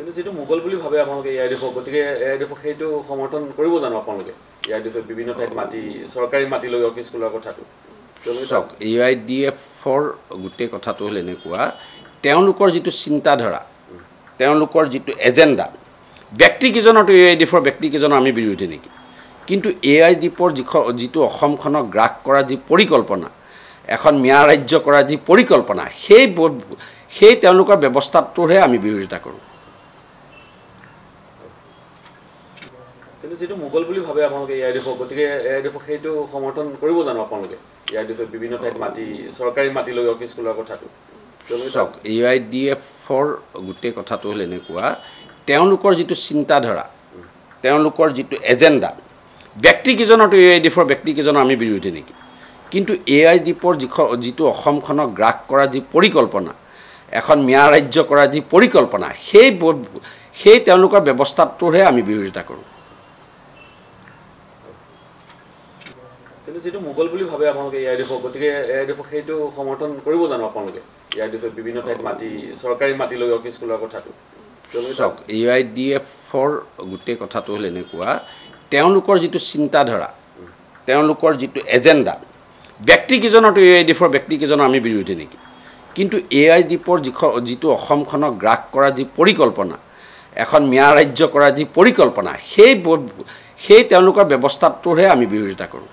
কিন্তু যিটো মোগল বুলি ভাবে আপোনালোকে এ আই ডি এফক গতিকে এ আই ডি এফক সেইটো সমৰ্থন কৰিব জানো আপোনালোকে? এ আই ডি এফে বিভিন্ন ঠাইত মাটি চৰকাৰী মাটি লৈ অফিচ খোলাৰ কথাটো। চাওক এ আই ডি এফৰ গোটেই কথাটো হ'ল এনেকুৱা তেওঁলোকৰ যিটো চিন্তাধাৰা তেওঁলোকৰ যিটো এজেণ্ডা ব্যক্তিকেইজনৰতো এ আই ডি এফৰ ব্যক্তিকেইজনৰ আমি বিৰোধী নেকি? কিন্তু এ আই ডি এফৰ যিখ যিটো অসমখনক গ্ৰাস কৰা যি পৰিকল্পনা এখন ম্যাৰ ৰাজ্য কৰাৰ যি পৰিকল্পনা সেই সেই তেওঁলোকৰ ব্যৱস্থাটোৰহে আমি বিৰোধিতা কৰোঁ। কিন্তু যিটো মোগল বুলি ভাবে আপোনালোকে এ আই ডি এফক গতিকে এ আই ডি এফক সেইটো সমৰ্থন কৰিব জানো আপোনালোকে? এ আই ডি এফে বিভিন্ন ঠাইত মাটি চৰকাৰী মাটি লৈ অফিচ খোলাৰ কথাটো। চাওক এ আই ডি এফৰ গোটেই কথাটো হ'ল এনেকুৱা তেওঁলোকৰ যিটো চিন্তাধাৰা তেওঁলোকৰ যিটো এজেণ্ডা ব্যক্তিকেইজনৰতো এ আই ডি এফৰ ব্যক্তিকেইজনৰ আমি বিৰোধী নেকি? কিন্তু এ আই ডি এফৰ যিখ যিটো অসমখনক গ্ৰাস কৰাৰ যি পৰিকল্পনা এখন ম্যাৰ ৰাজ্য কৰাৰ যি পৰিকল্পনা সেই সেই তেওঁলোকৰ ব্যৱস্থাটোৰহে আমি বিৰোধিতা কৰোঁ। কিন্তু যিটো মোগল বুলি ভাবে আপোনালোকে এ আই ডি এফক গতিকে এ আই ডি এফক সেইটো সমৰ্থন কৰিব জানো আপোনালোকে? এ আই ডি এফে বিভিন্ন ঠাইত মাটি চৰকাৰী মাটি লৈ অফিচ খোলাৰ কথাটো। চাওক এ আই ডি এফৰ গোটেই কথাটো হ'ল এনেকুৱা তেওঁলোকৰ যিটো চিন্তাধাৰা তেওঁলোকৰ যিটো এজেণ্ডা ব্যক্তিকেইজনৰতো এ আই ডি এফৰ ব্যক্তিকেইজনৰ আমি বিৰোধী নেকি? কিন্তু এ আই ডি এফৰ যিখ যিটো অসমখনক গ্ৰাস কৰাৰ যি পৰিকল্পনা এখন ম্যাৰ ৰাজ্য কৰাৰ যি পৰিকল্পনা সেই সেই তেওঁলোকৰ ব্যৱস্থাটোৰহে আমি বিৰোধিতা কৰোঁ।